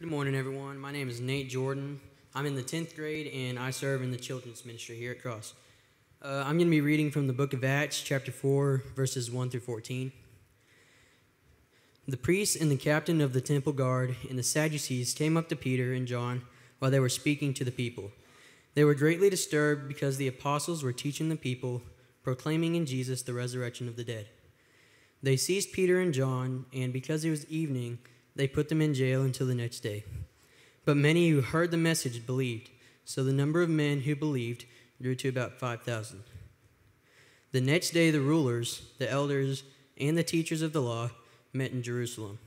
Good morning, everyone. My name is Nate Jordan. I'm in the 10th grade and I serve in the children's ministry here at Cross. Uh, I'm going to be reading from the book of Acts, chapter 4, verses 1 through 14. The priests and the captain of the temple guard and the Sadducees came up to Peter and John while they were speaking to the people. They were greatly disturbed because the apostles were teaching the people, proclaiming in Jesus the resurrection of the dead. They seized Peter and John, and because it was evening, they put them in jail until the next day. But many who heard the message believed, so the number of men who believed grew to about 5,000. The next day, the rulers, the elders, and the teachers of the law met in Jerusalem.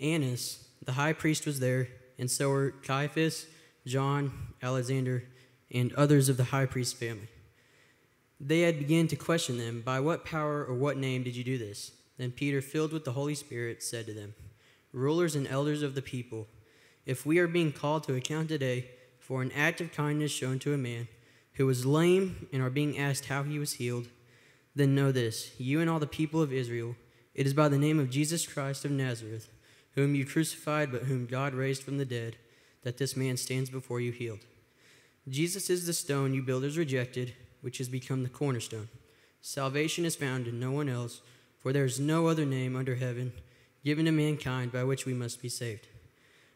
Annas, the high priest, was there, and so were Caiaphas, John, Alexander, and others of the high priest's family. They had begun to question them, By what power or what name did you do this? Then Peter, filled with the Holy Spirit, said to them, rulers and elders of the people, if we are being called to account today for an act of kindness shown to a man who was lame and are being asked how he was healed, then know this, you and all the people of Israel, it is by the name of Jesus Christ of Nazareth, whom you crucified but whom God raised from the dead, that this man stands before you healed. Jesus is the stone you builders rejected, which has become the cornerstone. Salvation is found in no one else, for there is no other name under heaven given to mankind by which we must be saved.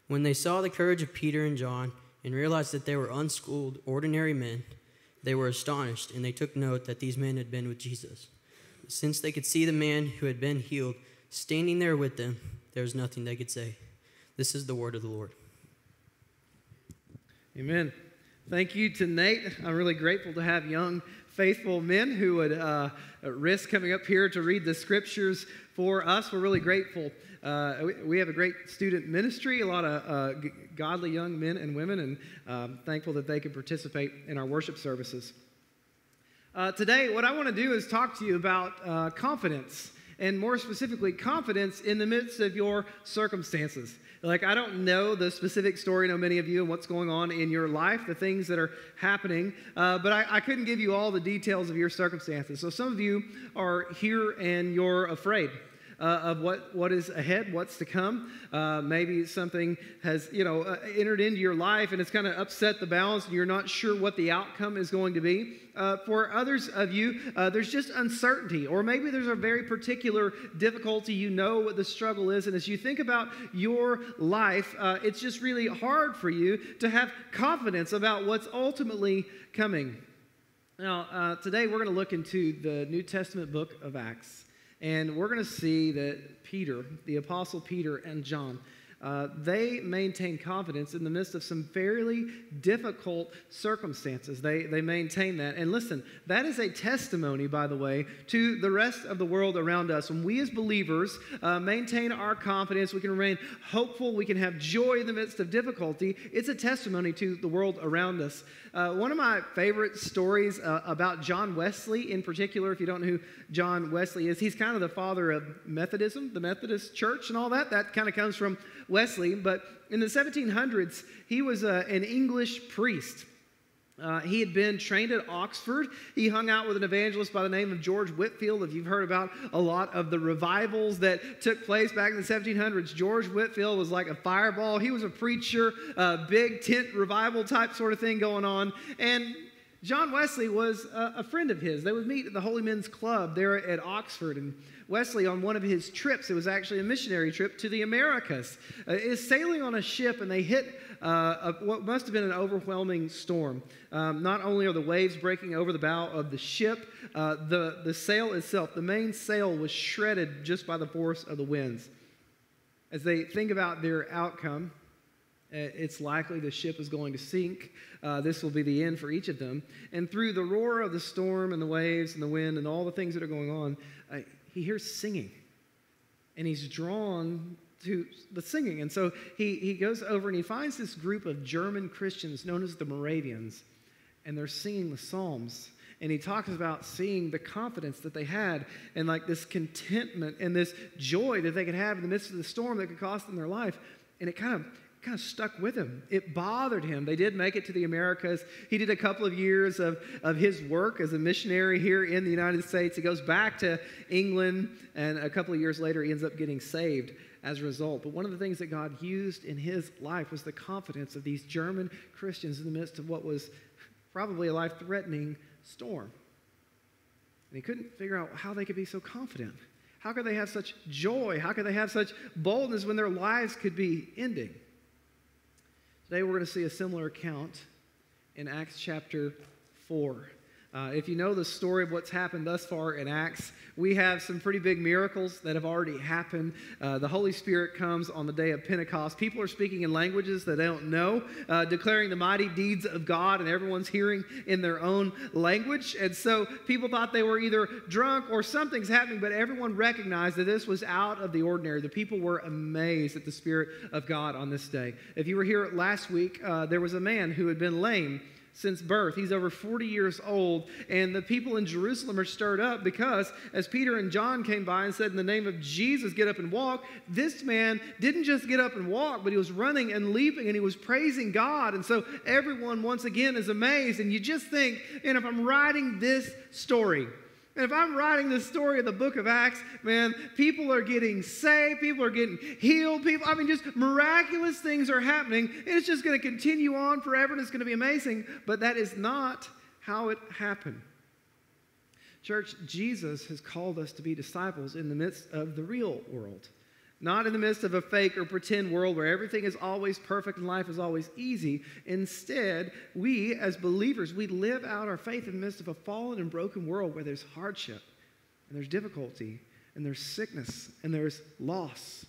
When they saw the courage of Peter and John and realized that they were unschooled, ordinary men, they were astonished and they took note that these men had been with Jesus. Since they could see the man who had been healed standing there with them, there was nothing they could say. This is the word of the Lord. Amen. Thank you to Nate. I'm really grateful to have young, faithful men who would uh, risk coming up here to read the scriptures for us. We're really grateful. Uh, we, we, have a great student ministry, a lot of uh, g- godly young men and women, and um, thankful that they can participate in our worship services. Uh, today, what I want to do is talk to you about uh, confidence, and more specifically, confidence in the midst of your circumstances. Like, I don't know the specific story, I know many of you, and what's going on in your life, the things that are happening, uh, but I, I, couldn't give you all the details of your circumstances. So, some of you are here and you're afraid uh, of what, what is ahead, what's to come. Uh, maybe something has, you know, uh, entered into your life and it's kind of upset the balance and you're not sure what the outcome is going to be. Uh, for others of you, uh, there's just uncertainty, or maybe there's a very particular difficulty. You know what the struggle is, and as you think about your life, uh, it's just really hard for you to have confidence about what's ultimately coming. Now, uh, today we're going to look into the New Testament book of Acts. And we're going to see that Peter, the Apostle Peter and John, uh, they maintain confidence in the midst of some fairly difficult circumstances. They, they maintain that. And listen, that is a testimony, by the way, to the rest of the world around us. When we as believers uh, maintain our confidence, we can remain hopeful, we can have joy in the midst of difficulty. It's a testimony to the world around us. Uh, one of my favorite stories uh, about John Wesley, in particular, if you don't know who John Wesley is, he's kind of the father of Methodism, the Methodist Church, and all that. That kind of comes from Wesley, but in the 1700s, he was uh, an English priest. Uh, he had been trained at Oxford. He hung out with an evangelist by the name of George Whitefield. If you've heard about a lot of the revivals that took place back in the 1700s, George Whitefield was like a fireball. He was a preacher, a big tent revival type sort of thing going on. And John Wesley was a, friend of his. They would meet at the Holy Men's Club there at Oxford. And Wesley, on one of his trips, it was actually a missionary trip to the Americas, uh, is sailing on a ship and they hit uh, a, what must have been an overwhelming storm. Um, not only are the waves breaking over the bow of the ship, uh, the, the sail itself, the main sail was shredded just by the force of the winds. As they think about their outcome, it's likely the ship is going to sink. Uh, this will be the end for each of them. And through the roar of the storm and the waves and the wind and all the things that are going on, uh, he hears singing. And he's drawn to the singing. And so he, he goes over and he finds this group of German Christians known as the Moravians, and they're singing the Psalms. And he talks about seeing the confidence that they had and like this contentment and this joy that they could have in the midst of the storm that could cost them their life. And it kind of kind of stuck with him. It bothered him. They did make it to the Americas. He did a couple of years of, of his work as a missionary here in the United States. He goes back to England, and a couple of years later, he ends up getting saved as a result. But one of the things that God used in his life was the confidence of these German Christians in the midst of what was probably a life threatening storm. And he couldn't figure out how they could be so confident. How could they have such joy? How could they have such boldness when their lives could be ending? Today we're going to see a similar account in Acts chapter 4. Uh, if you know the story of what's happened thus far in Acts, we have some pretty big miracles that have already happened. Uh, the Holy Spirit comes on the day of Pentecost. People are speaking in languages that they don't know, uh, declaring the mighty deeds of God, and everyone's hearing in their own language. And so people thought they were either drunk or something's happening, but everyone recognized that this was out of the ordinary. The people were amazed at the Spirit of God on this day. If you were here last week, uh, there was a man who had been lame since birth. He's over 40 years old, and the people in Jerusalem are stirred up because as Peter and John came by and said, In the name of Jesus, get up and walk, this man didn't just get up and walk, but he was running and leaping and he was praising God. And so everyone, once again, is amazed. And you just think, and if I'm writing this story, and if I'm writing the story of the book of Acts, man, people are getting saved, people are getting healed, people, I mean, just miraculous things are happening. And it's just going to continue on forever and it's going to be amazing. But that is not how it happened. Church, Jesus has called us to be disciples in the midst of the real world. Not in the midst of a fake or pretend world where everything is always perfect and life is always easy. Instead, we as believers, we live out our faith in the midst of a fallen and broken world where there's hardship and there's difficulty and there's sickness and there's loss.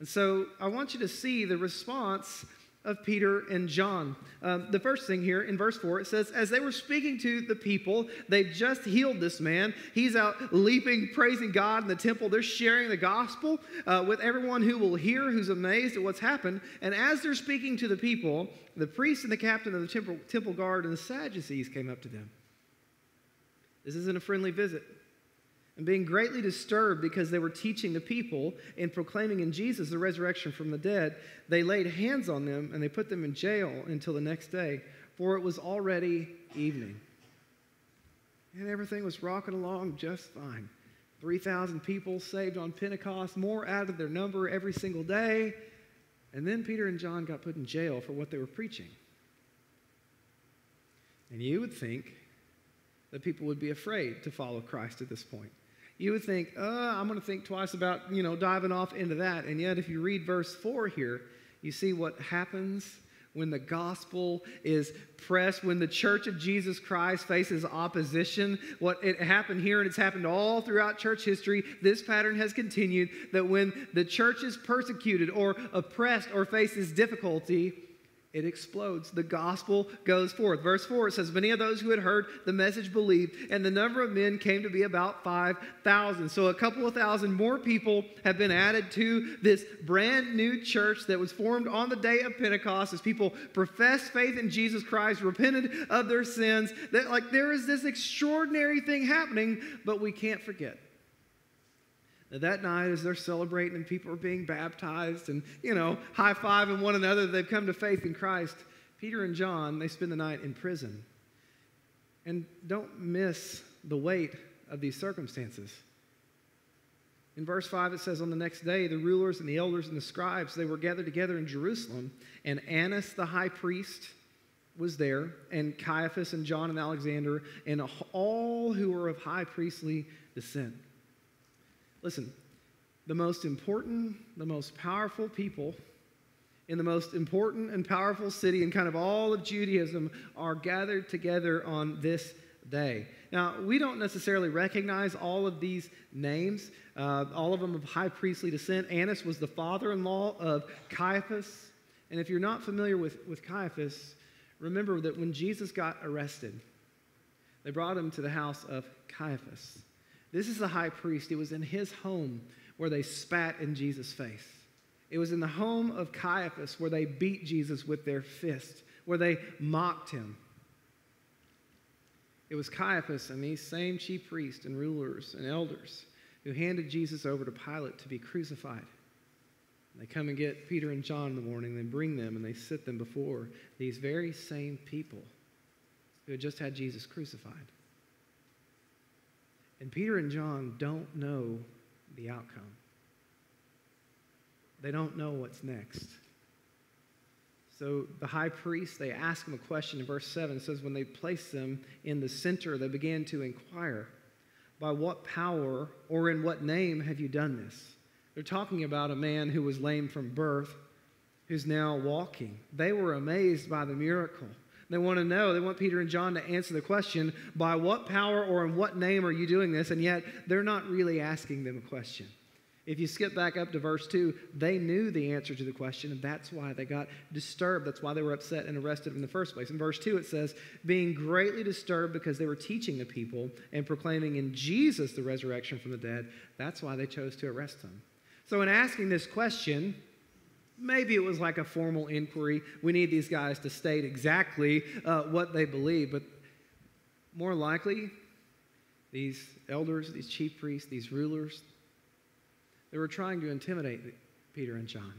And so I want you to see the response of Peter and John. Um, the first thing here in verse 4, it says, As they were speaking to the people, they just healed this man. He's out leaping, praising God in the temple. They're sharing the gospel uh, with everyone who will hear, who's amazed at what's happened. And as they're speaking to the people, the priest and the captain of the temple, temple guard and the Sadducees came up to them. This isn't a friendly visit and being greatly disturbed because they were teaching the people and proclaiming in Jesus the resurrection from the dead, they laid hands on them and they put them in jail until the next day, for it was already evening. And everything was rocking along just fine. 3,000 people saved on Pentecost, more out of their number every single day. And then Peter and John got put in jail for what they were preaching. And you would think that people would be afraid to follow Christ at this point you would think, uh, I'm going to think twice about, you know, diving off into that. And yet, if you read verse 4 here, you see what happens when the gospel is pressed, when the church of Jesus Christ faces opposition. What it happened here, and it's happened all throughout church history. This pattern has continued that when the church is persecuted or oppressed or faces difficulty, it explodes. The gospel goes forth. Verse 4 it says, Many of those who had heard the message believed, and the number of men came to be about 5,000. So a couple of thousand more people have been added to this brand new church that was formed on the day of Pentecost as people professed faith in Jesus Christ, repented of their sins. That, like, there is this extraordinary thing happening, but we can't forget that night as they're celebrating and people are being baptized and, you know, high fiving one another, they've come to faith in Christ. Peter and John, they spend the night in prison. And don't miss the weight of these circumstances. In verse 5, it says, On the next day, the rulers and the elders and the scribes, they were gathered together in Jerusalem, and Annas the high priest was there, and Caiaphas and John and Alexander, and all who were of high priestly descent. Listen, the most important, the most powerful people in the most important and powerful city in kind of all of Judaism are gathered together on this day. Now, we don't necessarily recognize all of these names, uh, all of them of high priestly descent. Annas was the father in law of Caiaphas. And if you're not familiar with, with Caiaphas, remember that when Jesus got arrested, they brought him to the house of Caiaphas. This is the high priest. It was in his home where they spat in Jesus' face. It was in the home of Caiaphas where they beat Jesus with their fist, where they mocked him. It was Caiaphas and these same chief priests and rulers and elders who handed Jesus over to Pilate to be crucified. They come and get Peter and John in the morning, they bring them and they sit them before these very same people who had just had Jesus crucified. And Peter and John don't know the outcome. they don't know what's next. So the high priest, they ask him a question in verse 7. It says, When they placed them in the center, they began to inquire, By what power or in what name have you done this? They're talking about a man who was lame from birth, who's now walking. They were amazed by the miracle. They want to know, they want Peter and John to answer the question, By what power or in what name are you doing this? And yet they're not really asking them a question. If you skip back up to verse 2, they knew the answer to the question, and that's why they got disturbed. That's why they were upset and arrested in the first place. In verse 2, it says, being greatly disturbed because they were teaching the people and proclaiming in Jesus the resurrection from the dead. That's why they chose to arrest him. So, in asking this question, maybe it was like a formal inquiry. We need these guys to state exactly uh, what they believe, but more likely, these elders, these chief priests, these rulers, they were trying to intimidate Peter and John.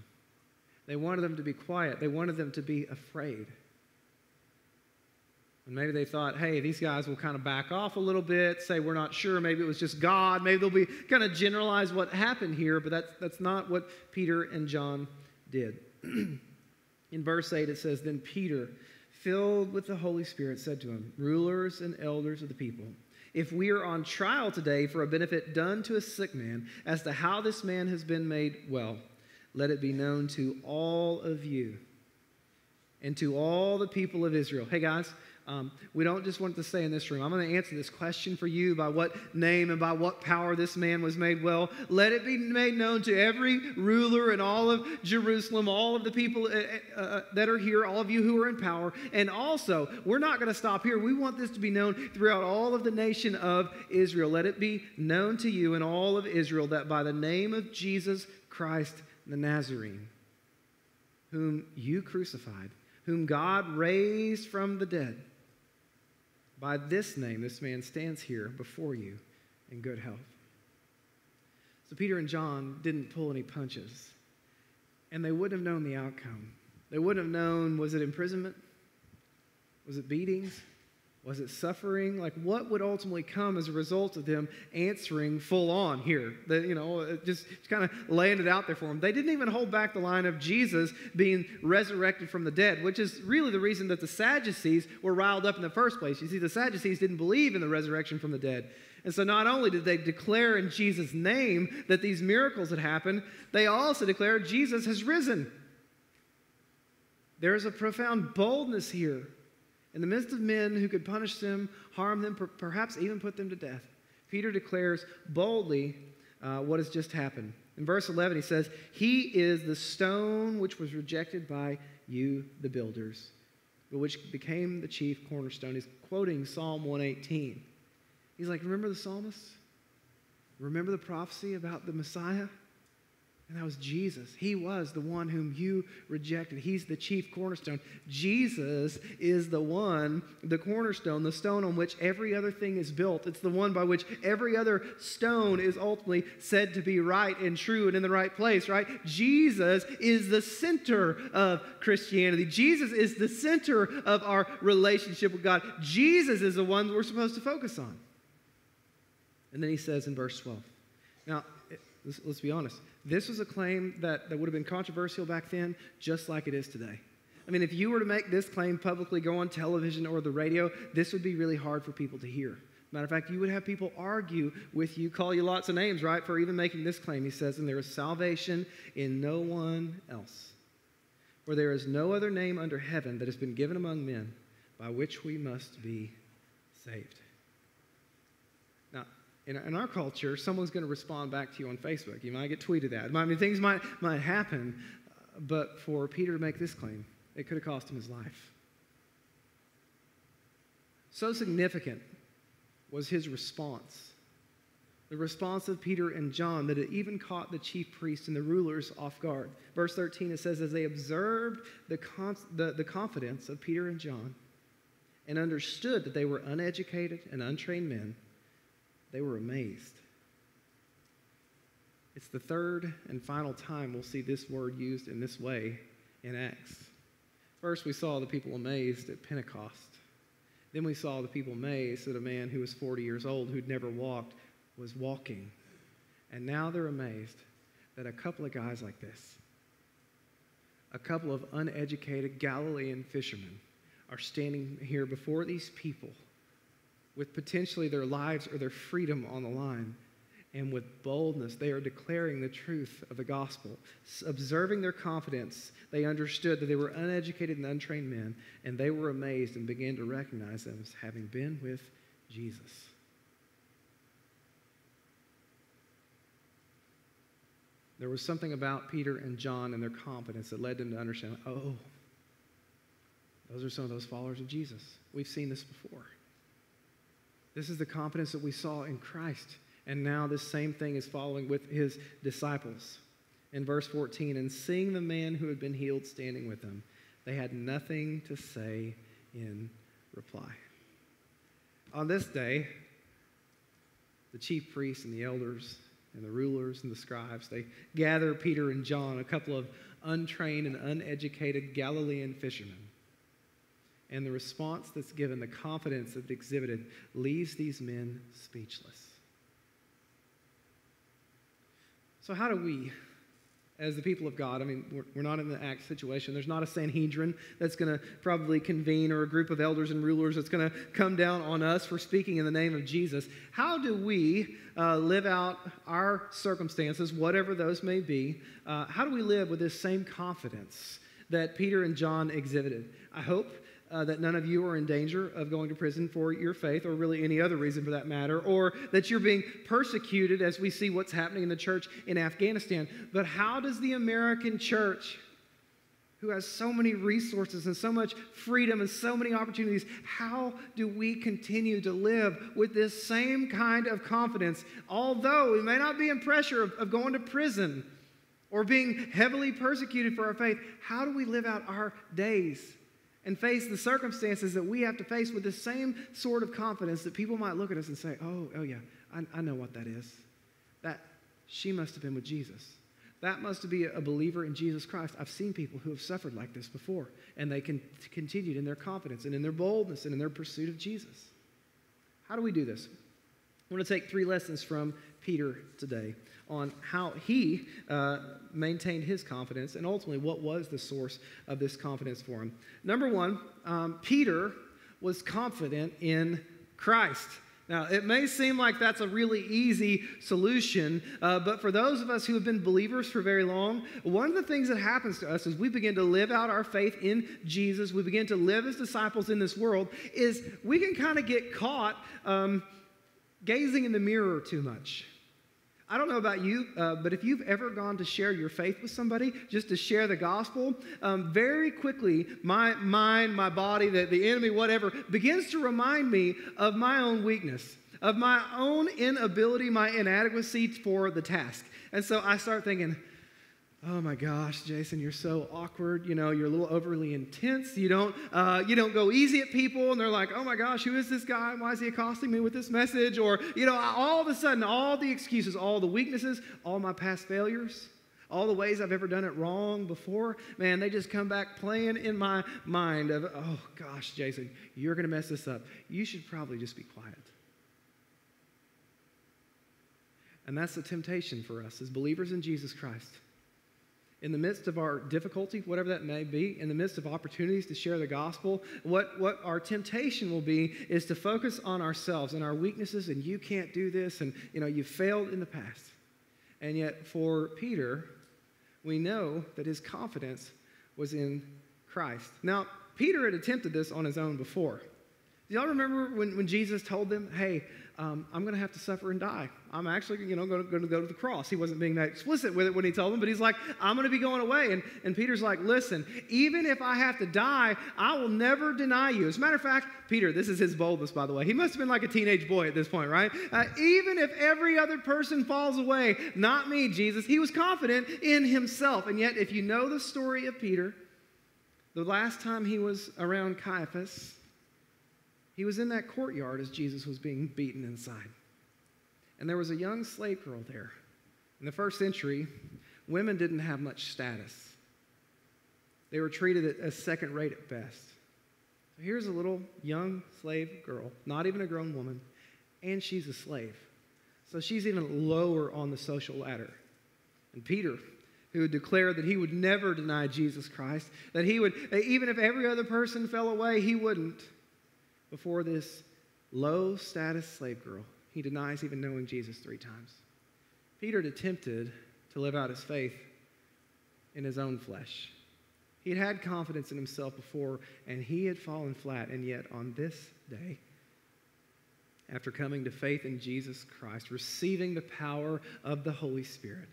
They wanted them to be quiet, they wanted them to be afraid. And maybe they thought, hey, these guys will kind of back off a little bit, say we're not sure, maybe it was just God, maybe they'll be kind of generalize what happened here, but that's, that's not what Peter and John did. In verse 8, it says, Then Peter, filled with the Holy Spirit, said to him, Rulers and elders of the people, if we are on trial today for a benefit done to a sick man as to how this man has been made well, let it be known to all of you and to all the people of Israel. Hey guys, um, we don't just want to stay in this room. I'm going to answer this question for you by what name and by what power this man was made well. Let it be made known to every ruler in all of Jerusalem, all of the people uh, uh, uh that are here, all of you who are in power. And also, we're not going to stop here. We want this to be known throughout all of the nation of Israel. Let it be known to you and all of Israel that by the name of Jesus Christ the Nazarene, whom you crucified, whom God raised from the dead, by this name, this man stands here before you in good health. So Peter and John didn't pull any punches, and they wouldn't have known the outcome. They wouldn't have known was it imprisonment? Was it beatings? Was it suffering? Like, what would ultimately come as a result of them answering full on here? That, you know, just, kind of laying it out there for them. They didn't even hold back the line of Jesus being resurrected from the dead, which is really the reason that the Sadducees were riled up in the first place. You see, the Sadducees didn't believe in the resurrection from the dead. And so, not only did they declare in Jesus' name that these miracles had happened, they also declared Jesus has risen. There is a profound boldness here in the midst of men who could punish them, harm them, per- perhaps even put them to death, Peter declares boldly uh, what has just happened. In verse 11, he says, He is the stone which was rejected by you, the builders, but which became the chief cornerstone. He's quoting Psalm 118. He's like, Remember the psalmist? Remember the prophecy about the Messiah? And that was Jesus. He was the one whom you rejected. He's the chief cornerstone. Jesus is the one, the cornerstone, the stone on which every other thing is built. It's the one by which every other stone is ultimately said to be right and true and in the right place, right? Jesus is the center of Christianity. Jesus is the center of our relationship with God. Jesus is the one we're supposed to focus on. And then he says in verse 12. Now, let's, let's be honest this was a claim that, that would have been controversial back then, just like it is today. I mean, if you were to make this claim publicly, go on television or the radio, this would be really hard for people to hear. Matter of fact, you would have people argue with you, call you lots of names, right, for even making this claim. He says, And there is salvation in no one else. For there is no other name under heaven that has been given among men by which we must be saved in, in our culture, someone's going to respond back to you on Facebook. You might get tweeted at. I mean, things might, might happen. Uh, but for Peter to make this claim, it could have cost him his life. So significant was his response. The response of Peter and John that it even caught the chief priests and the rulers off guard. Verse 13, it says, As they observed the, the, the confidence of Peter and John and understood that they were uneducated and untrained men, they were amazed. It's the third and final time we'll see this word used in this way in Acts. First, we saw the people amazed at Pentecost. Then we saw the people amazed that a man who was 40 years old, who'd never walked, was walking. And now they're amazed that a couple of guys like this, a couple of uneducated Galilean fishermen are standing here before these people with potentially their lives or their freedom on the line. And with boldness, they are declaring the truth of the gospel. Observing their confidence, they understood that they were uneducated and untrained men, and they were amazed and began to recognize them as having been with Jesus. There was something about Peter and John and their confidence that led them to understand oh, those are some of those followers of Jesus. We've seen this before. This is the confidence that we saw in Christ. And now this same thing is following with his disciples. In verse 14, and seeing the man who had been healed standing with them, they had nothing to say in reply. On this day, the chief priests and the elders and the rulers and the scribes, they gather Peter and John, a couple of untrained and uneducated Galilean fishermen. And the response that's given, the confidence that's exhibited, leaves these men speechless. So, how do we, as the people of God, I mean, we're, we're not in the act situation. There's not a Sanhedrin that's going to probably convene or a group of elders and rulers that's going to come down on us for speaking in the name of Jesus. How do we uh, live out our circumstances, whatever those may be? Uh, how do we live with this same confidence that Peter and John exhibited? I hope uh, that none of you are in danger of going to prison for your faith, or really any other reason for that matter, or that you're being persecuted as we see what's happening in the church in Afghanistan. But how does the American church, who has so many resources and so much freedom and so many opportunities, how do we continue to live with this same kind of confidence, although we may not be in pressure of, of going to prison? Or being heavily persecuted for our faith, how do we live out our days and face the circumstances that we have to face with the same sort of confidence that people might look at us and say, oh, oh yeah, I, I know what that is. That she must have been with Jesus. That must be a believer in Jesus Christ. I've seen people who have suffered like this before, and they can continued in their confidence and in their boldness and in their pursuit of Jesus. How do we do this? I want to take three lessons from Peter today on how he uh, maintained his confidence and ultimately what was the source of this confidence for him. Number one, um, Peter was confident in Christ. Now, it may seem like that's a really easy solution, uh, but for those of us who have been believers for very long, one of the things that happens to us as we begin to live out our faith in Jesus, we begin to live as disciples in this world, is we can kind of get caught um, gazing in the mirror too much. I don't know about you, uh, but if you've ever gone to share your faith with somebody, just to share the gospel, um, very quickly, my mind, my body, the, the enemy, whatever, begins to remind me of my own weakness, of my own inability, my inadequacy for the task. And so I start thinking, oh my gosh jason you're so awkward. You know you're a little overly intense. You don't uh, you don't go easy at people and they're like oh my gosh who is this guy? Why is he accosting me with this message? Or you know all of a sudden all the excuses all the weaknesses all my past failures all the ways i've ever done it wrong before man they just come back playing in my mind of oh gosh jason you're going to mess this up. You should probably just be quiet. And that's the temptation for us as believers in jesus christ in the midst of our difficulty, whatever that may be, in the midst of opportunities to share the gospel, what, what our temptation will be is to focus on ourselves and our weaknesses, and you can't do this, and you know, you failed in the past. And yet, for Peter, we know that his confidence was in Christ. Now, Peter had attempted this on his own before. Do y'all remember when, when Jesus told them, hey, um, I'm going to have to suffer and die. I'm actually, you know, going to go to the cross. He wasn't being that explicit with it when he told them, but he's like, I'm going to be going away. And, and Peter's like, listen, even if I have to die, I will never deny you. As a matter of fact, Peter, this is his boldness, by the way. He must have been like a teenage boy at this point, right? Uh, even if every other person falls away, not me, Jesus. He was confident in himself. And yet, if you know the story of Peter, the last time he was around Caiaphas, he was in that courtyard as Jesus was being beaten inside. And there was a young slave girl there. In the first century, women didn't have much status, they were treated as second rate at best. So here's a little young slave girl, not even a grown woman, and she's a slave. So she's even lower on the social ladder. And Peter, who would declare that he would never deny Jesus Christ, that he would, even if every other person fell away, he wouldn't. Before this low status slave girl, he denies even knowing Jesus three times. Peter had attempted to live out his faith in his own flesh. He had had confidence in himself before, and he had fallen flat. And yet, on this day, after coming to faith in Jesus Christ, receiving the power of the Holy Spirit,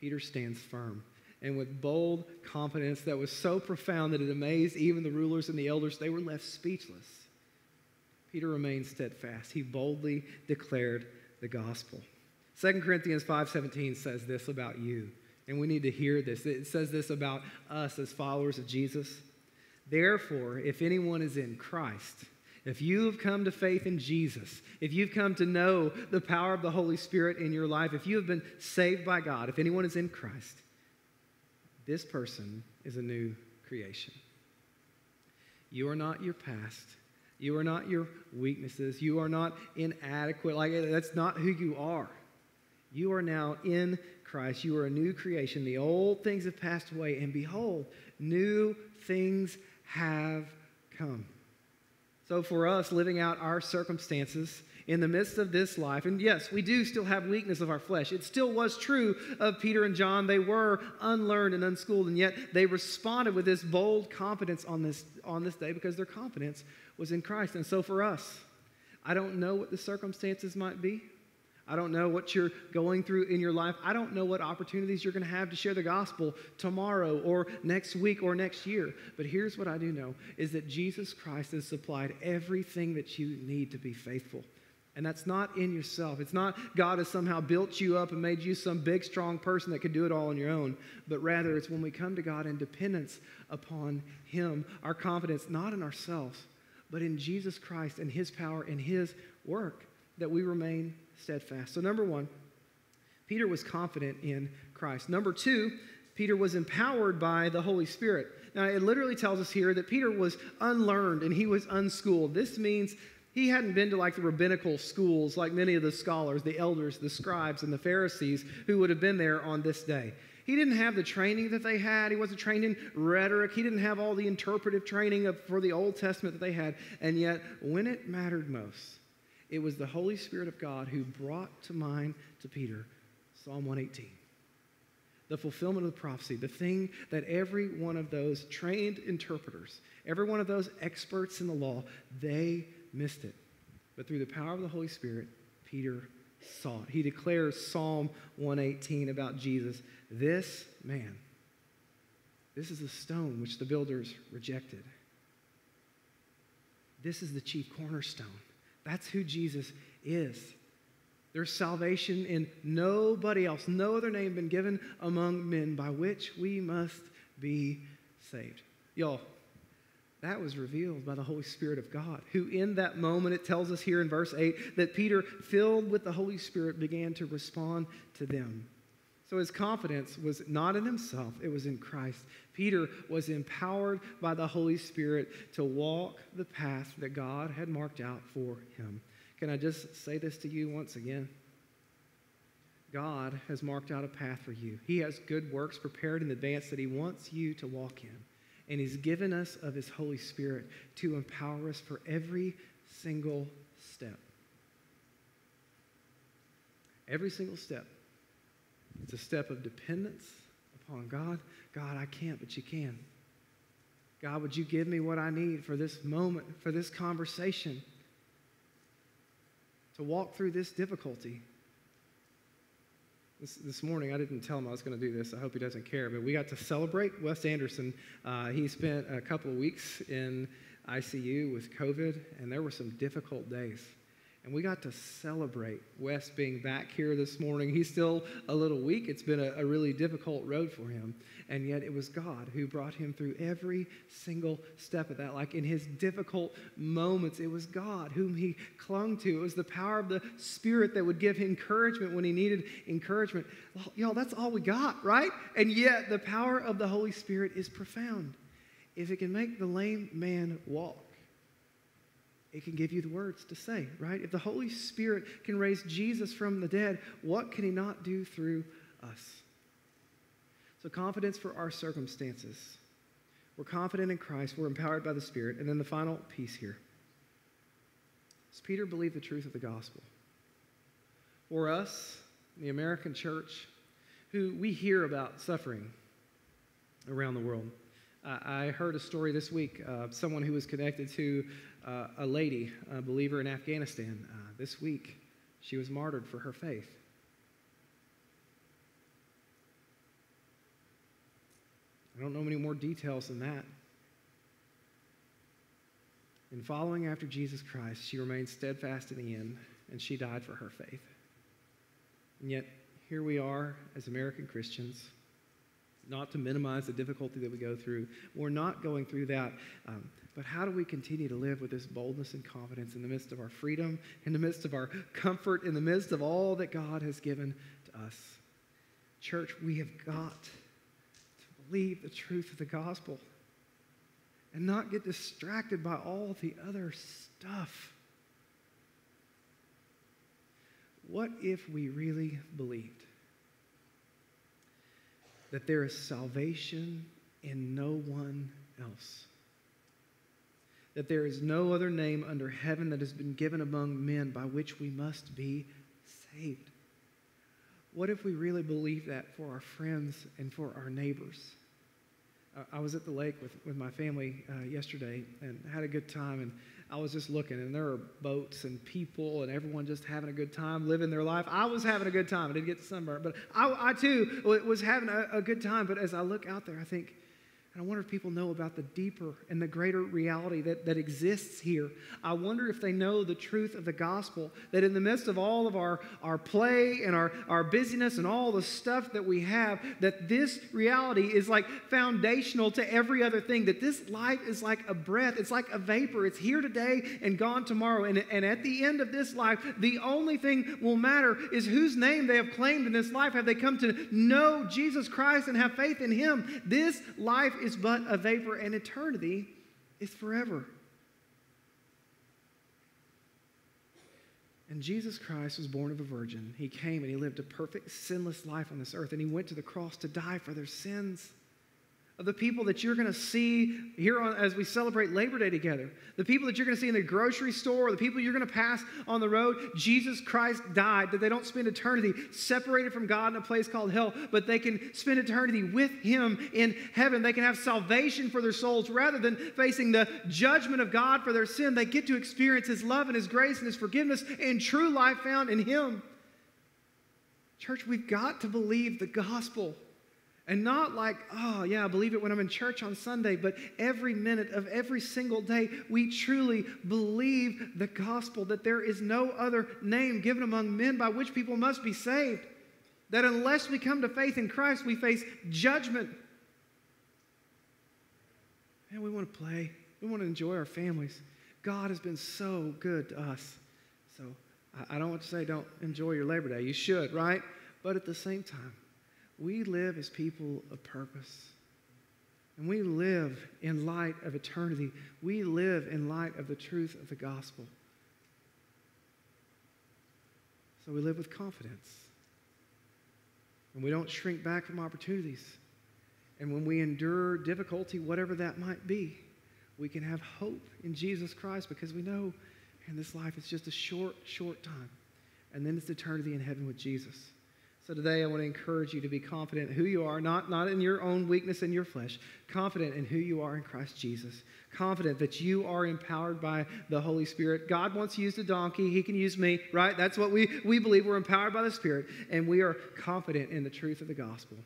Peter stands firm and with bold confidence that was so profound that it amazed even the rulers and the elders. They were left speechless. Peter remained steadfast. He boldly declared the gospel. 2 Corinthians 5:17 says this about you, and we need to hear this. It says this about us as followers of Jesus. Therefore, if anyone is in Christ, if you have come to faith in Jesus, if you've come to know the power of the Holy Spirit in your life, if you have been saved by God, if anyone is in Christ, this person is a new creation. You are not your past. You are not your weaknesses. You are not inadequate. Like that's not who you are. You are now in Christ. You are a new creation. The old things have passed away, and behold, new things have come. So, for us, living out our circumstances in the midst of this life, and yes, we do still have weakness of our flesh. It still was true of Peter and John. They were unlearned and unschooled, and yet they responded with this bold confidence on this, on this day because their confidence was in Christ. And so, for us, I don't know what the circumstances might be. I don't know what you're going through in your life. I don't know what opportunities you're going to have to share the gospel tomorrow or next week or next year. But here's what I do know is that Jesus Christ has supplied everything that you need to be faithful. And that's not in yourself. It's not God has somehow built you up and made you some big, strong person that can do it all on your own. But rather, it's when we come to God in dependence upon Him, our confidence not in ourselves, but in Jesus Christ and His power and His work, that we remain steadfast. So, number one, Peter was confident in Christ. Number two, Peter was empowered by the Holy Spirit. Now, it literally tells us here that Peter was unlearned and he was unschooled. This means he hadn't been to like the rabbinical schools like many of the scholars, the elders, the scribes, and the Pharisees who would have been there on this day. He didn't have the training that they had. He wasn't trained in rhetoric. He didn't have all the interpretive training of, for the Old Testament that they had. And yet, when it mattered most, it was the Holy Spirit of God who brought to mind to Peter Psalm 118. The fulfillment of the prophecy, the thing that every one of those trained interpreters, every one of those experts in the law, they missed it. But through the power of the Holy Spirit, Peter saw. He declares Psalm 118 about Jesus this man, this is the stone which the builders rejected. This is the chief cornerstone. That's who Jesus is. There's salvation in nobody else, no other name been given among men by which we must be saved. Y'all, that was revealed by the Holy Spirit of God, who in that moment, it tells us here in verse 8, that Peter, filled with the Holy Spirit, began to respond to them. So his confidence was not in himself, it was in Christ. Peter was empowered by the Holy Spirit to walk the path that God had marked out for him. Can I just say this to you once again? God has marked out a path for you. He has good works prepared in advance that He wants you to walk in. And He's given us of His Holy Spirit to empower us for every single step. Every single step. It's a step of dependence upon God. God, I can't, but you can. God, would you give me what I need for this moment, for this conversation, to walk through this difficulty? This, this morning, I didn't tell him I was going to do this. I hope he doesn't care. But we got to celebrate Wes Anderson. Uh, he spent a couple of weeks in ICU with COVID, and there were some difficult days. And we got to celebrate Wes being back here this morning. He's still a little weak. It's been a, a, really difficult road for him. And yet it was God who brought him through every single step of that. Like in his difficult moments, it was God whom he clung to. It was the power of the Spirit that would give him encouragement when he needed encouragement. Y'all, that's all we got, right? And yet the power of the Holy Spirit is profound. If it can make the lame man walk, it can give you the words to say, right? If the Holy Spirit can raise Jesus from the dead, what can He not do through us? So, confidence for our circumstances. We're confident in Christ, we're empowered by the Spirit. And then the final piece here does Peter believe the truth of the gospel? For us, the American church, who we hear about suffering around the world. I heard a story this week of someone who was connected to uh, a lady, a believer in Afghanistan. Uh, this week, she was martyred for her faith. I don't know many more details than that. In following after Jesus Christ, she remained steadfast in the end, and she died for her faith. And yet, here we are as American Christians, not to minimize the difficulty that we go through. We're not going through that. Um, but how do we continue to live with this boldness and confidence in the midst of our freedom, in the midst of our comfort, in the midst of all that God has given to us? Church, we have got to believe the truth of the gospel and not get distracted by all the other stuff. What if we really believed that there is salvation in no one else? That there is no other name under heaven that has been given among men by which we must be saved? What if we really believe that for our friends and for our neighbors? I was at the lake with, with my family uh, yesterday and had a good time. And I was just looking, and there are boats and people and everyone just having a good time, living their life. I was having a good time. I didn't get sunburned, but I, I too was having a, a good time. But as I look out there, I think, and I wonder if people know about the deeper and the greater reality that, that exists here. I wonder if they know the truth of the gospel, that in the midst of all of our, our play and our, our busyness and all the stuff that we have, that this reality is like foundational to every other thing, that this life is like a breath, it's like a vapor. It's here today and gone tomorrow. And, and at the end of this life, the only thing will matter is whose name they have claimed in this life. Have they come to know Jesus Christ and have faith in Him? This life is but a vapor, and eternity is forever. And Jesus Christ was born of a virgin. He came and he lived a perfect, sinless life on this earth, and he went to the cross to die for their sins of the people that you're going to see here on, as we celebrate Labor Day together, the people that you're going to see in the grocery store, the people you're going to pass on the road, Jesus Christ died that they don't spend eternity separated from God in a place called hell, but they can spend eternity with Him in heaven. They can have salvation for their souls rather than facing the judgment of God for their sin. They get to experience His love and His grace and His forgiveness and true life found in Him. Church, we've got to believe the gospel. And not like, oh, yeah, I believe it when I'm in church on Sunday, but every minute of every single day, we truly believe the gospel that there is no other name given among men by which people must be saved. That unless we come to faith in Christ, we face judgment. And we want to play, we want to enjoy our families. God has been so good to us. So I don't want to say don't enjoy your Labor Day. You should, right? But at the same time, we live as people of purpose. And we live in light of eternity. We live in light of the truth of the gospel. So we live with confidence. And we don't shrink back from opportunities. And when we endure difficulty, whatever that might be, we can have hope in Jesus Christ because we know, in this life is just a short, short time. And then it's eternity in heaven with Jesus. So today I want to encourage you to be confident in who you are, not, not in your own weakness in your flesh, confident in who you are in Christ Jesus, confident that you are empowered by the Holy Spirit. God wants to use the donkey, He can use me, right? That's what we, we believe. We're empowered by the Spirit, and we are confident in the truth of the gospel.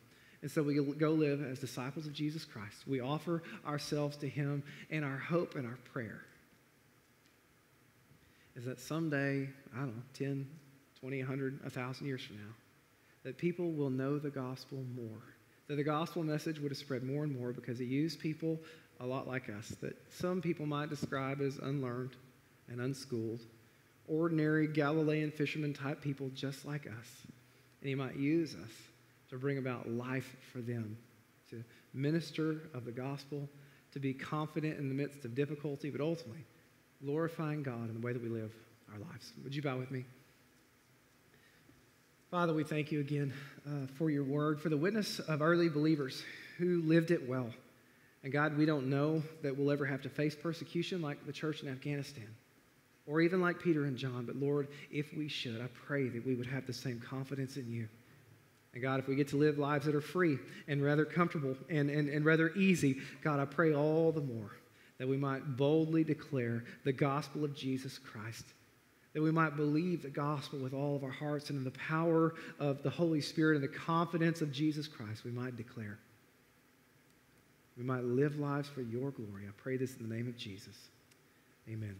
And so we go live as disciples of Jesus Christ. We offer ourselves to Him, and our hope and our prayer is that someday, I don't know, 10, 20, 100, 1,000 years from now, that people will know the gospel more. That the gospel message would have spread more and more because he used people a lot like us, that some people might describe as unlearned and unschooled, ordinary Galilean fisherman type people just like us. And he might use us to bring about life for them, to minister of the gospel, to be confident in the midst of difficulty, but ultimately glorifying God in the way that we live our lives. Would you bow with me? Father, we thank you again uh, for your word, for the witness of early believers who lived it well. And God, we don't know that we'll ever have to face persecution like the church in Afghanistan or even like Peter and John, but Lord, if we should, I pray that we would have the same confidence in you. And God, if we get to live lives that are free and rather comfortable and, and, and rather easy, God, I pray all the more that we might boldly declare the gospel of Jesus Christ that we might believe the gospel with all of our hearts and in the power of the Holy Spirit and the confidence of Jesus Christ, we might declare. We might live lives for your glory. I pray this in the name of Jesus. Amen.